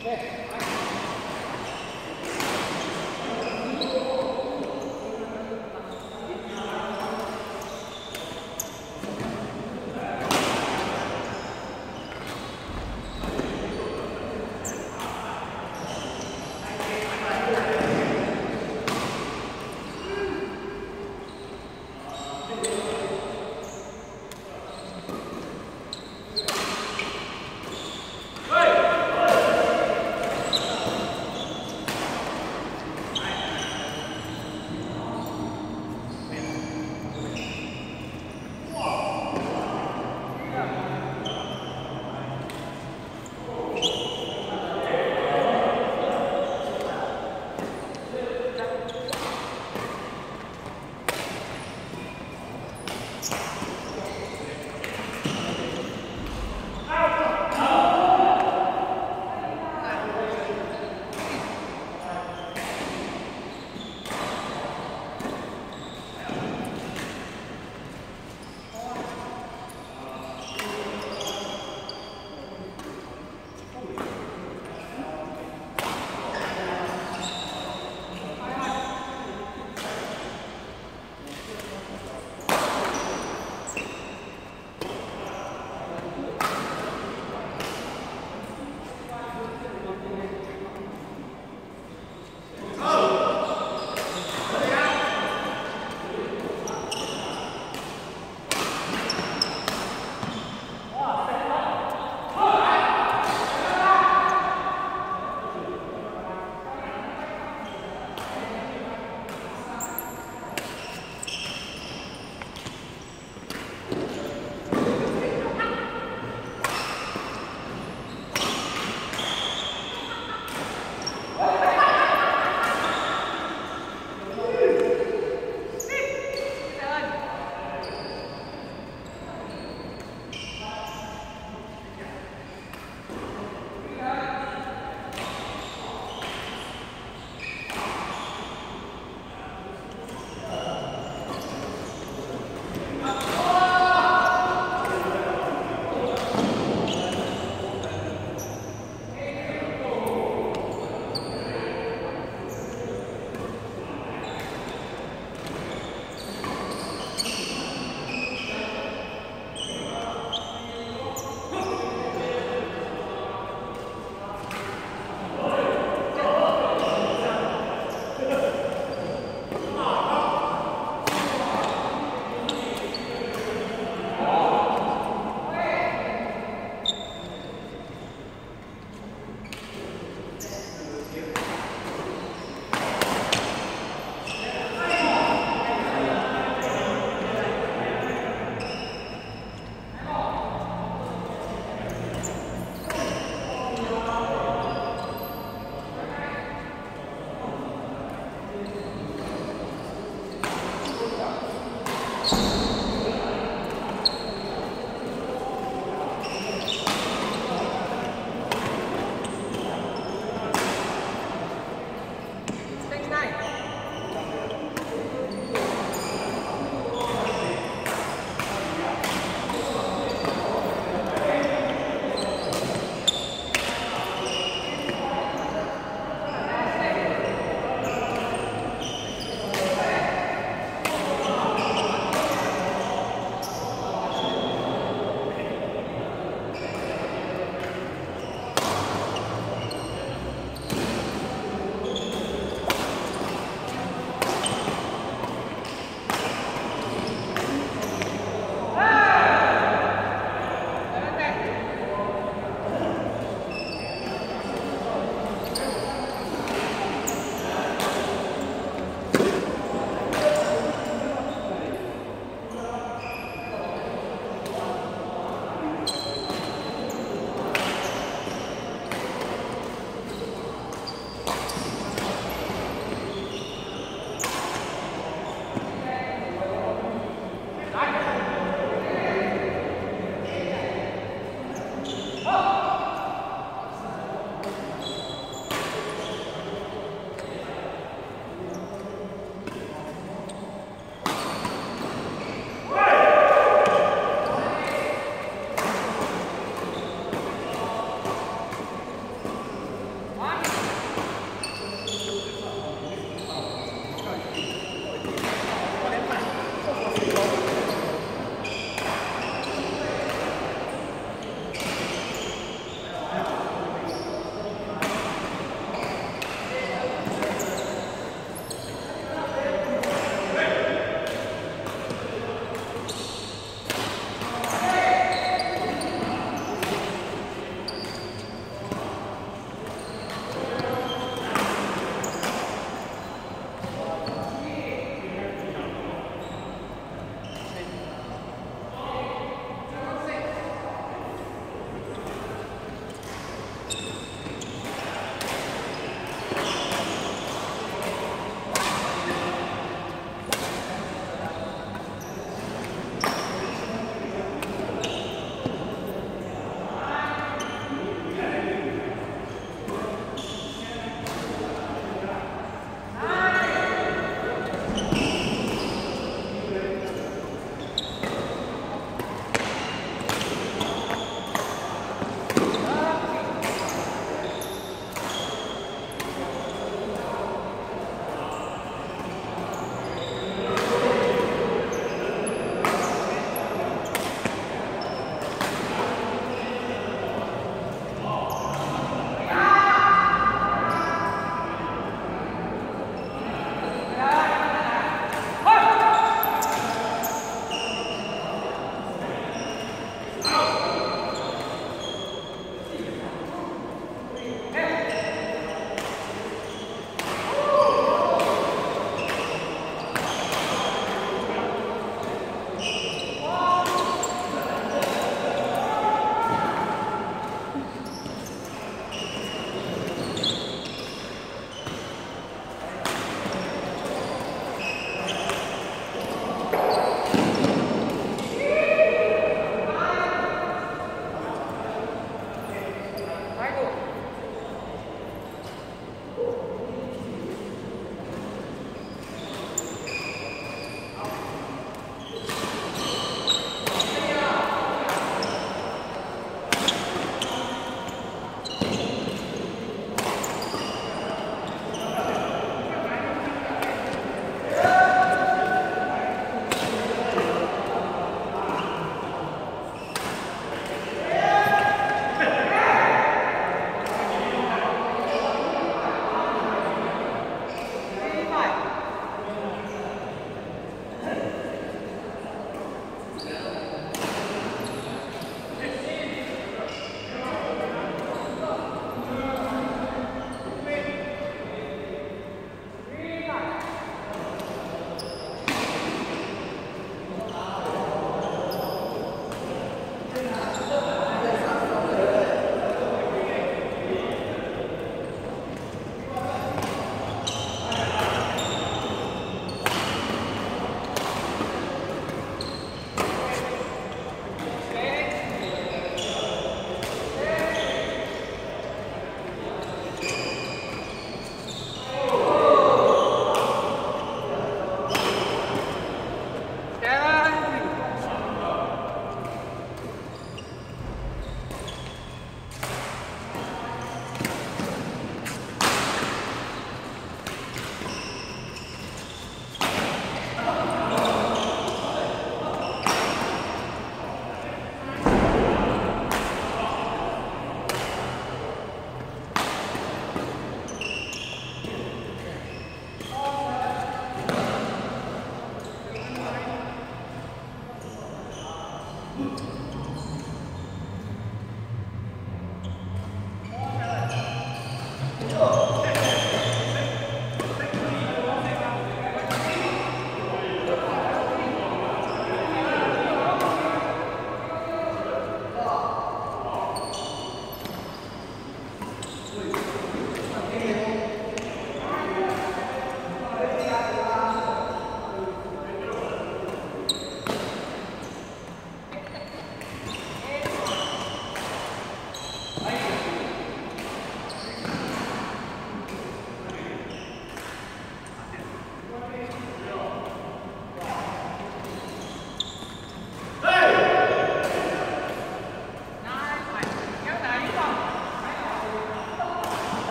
Okay.